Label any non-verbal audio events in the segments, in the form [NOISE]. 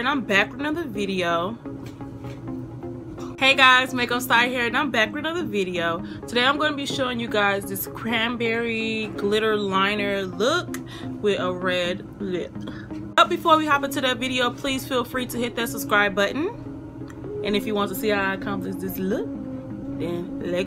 And I'm back with another video. Hey guys, Makeup Sy here and I'm back with another video. Today I'm going to be showing you guys this cranberry glitter liner look with a red lip. But before we hop into that video, please feel free to hit that subscribe button. And if you want to see how I accomplish this look, then let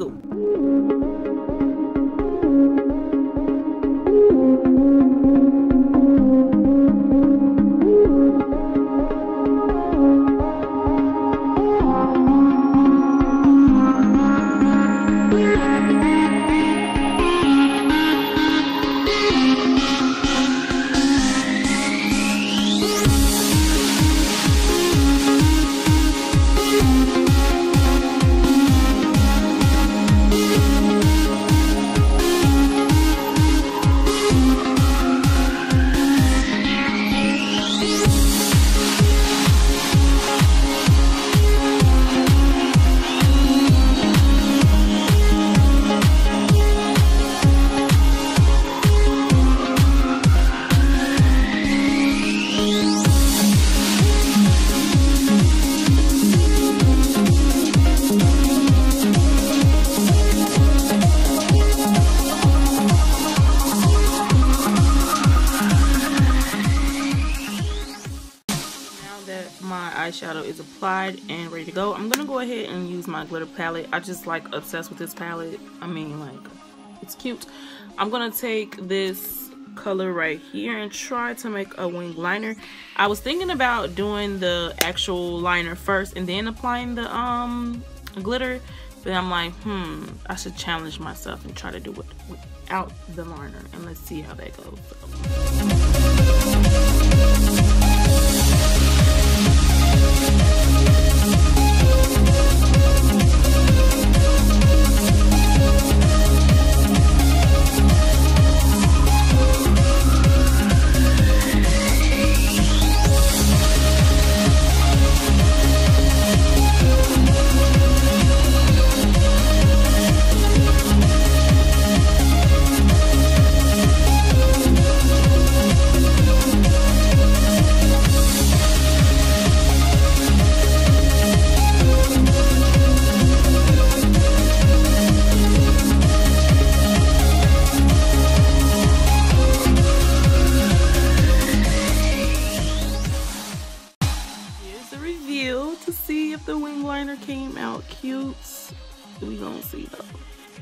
go. my eyeshadow is applied and ready to go. I'm gonna go ahead and use my glitter palette. I just like obsessed with this palette. I mean like it's cute. I'm gonna take this color right here and try to make a wing liner. I was thinking about doing the actual liner first and then applying the um glitter but i'm like hmm i should challenge myself and try to do it without the liner and let's see how that goes. the なに?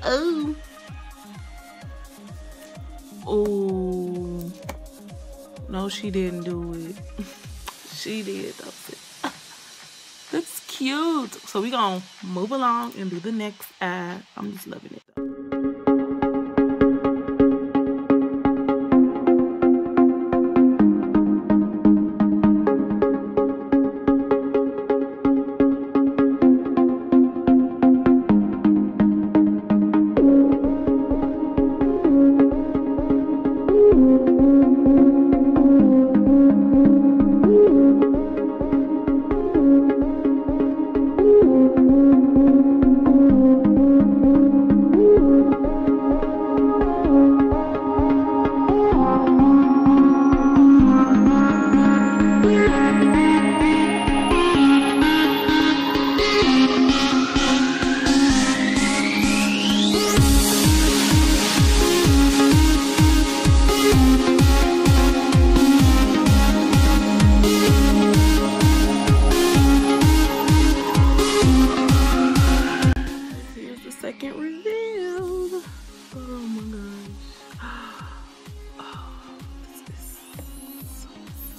Oh. Oh. No, she didn't do it. [LAUGHS] she did. [LAUGHS] That's cute. So we gonna move along and do the next eye. I'm just loving it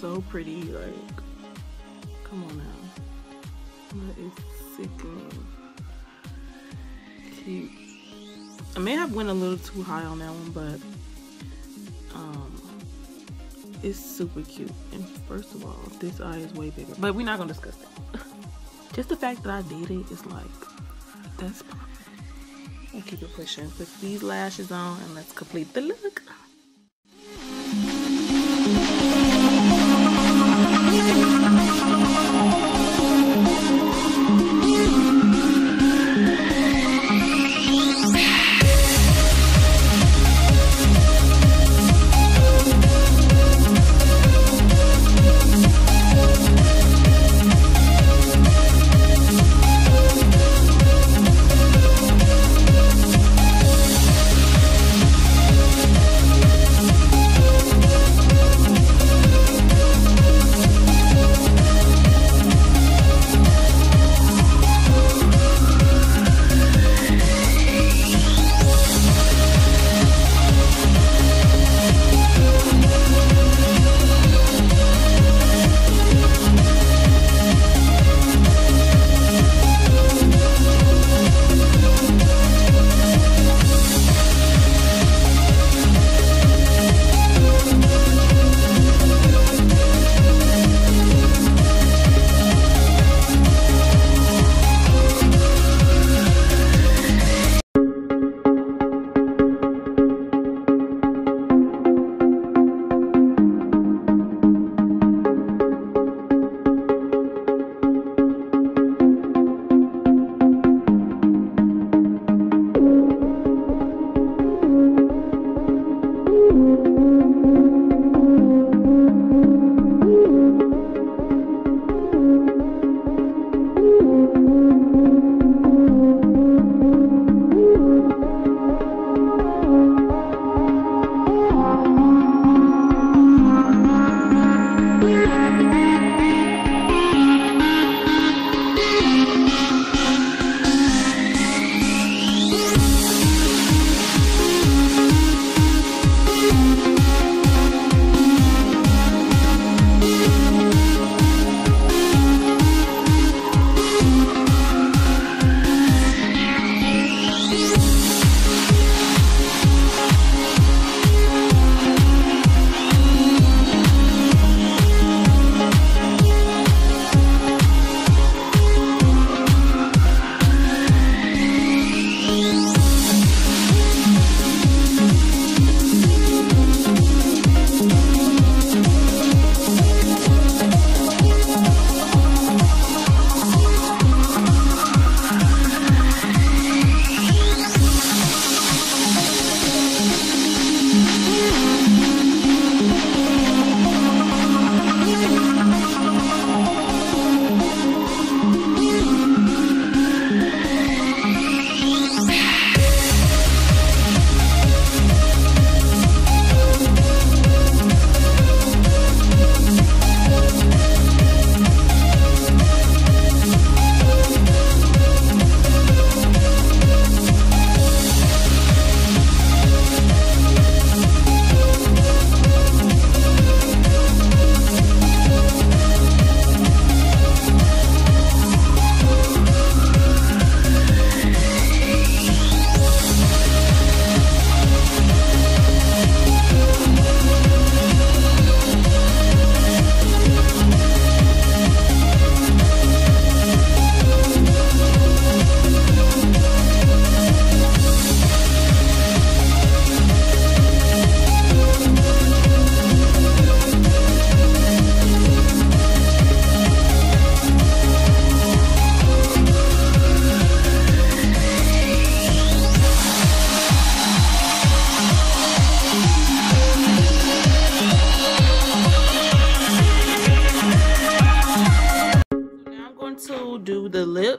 so pretty. Like, come on now. That is sickening. Cute. I may have went a little too high on that one, but um, it's super cute. And first of all, this eye is way bigger. But we're not gonna discuss that. [LAUGHS] Just the fact that I did it is like, that's. I'll keep it pushing. Put these lashes on and let's complete the look.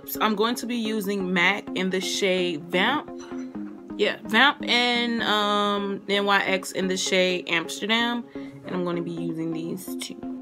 Lips, I'm going to be using MAC in the shade Vamp. Yeah, Vamp and um, NYX in the shade Amsterdam. And I'm going to be using these two.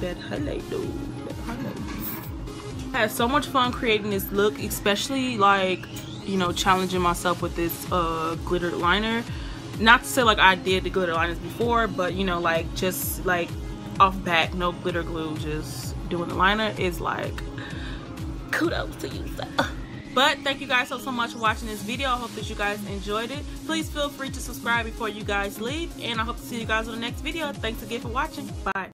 That highlight though. That highlight. I had so much fun creating this look, especially like, you know, challenging myself with this uh, glitter liner. Not to say like I did the glitter liners before, but you know, like just like off back, no glitter glue, just doing the liner is like kudos to you. But thank you guys so, so much for watching this video. I hope that you guys enjoyed it. Please feel free to subscribe before you guys leave. And I hope to see you guys in the next video. Thanks again for watching. Bye.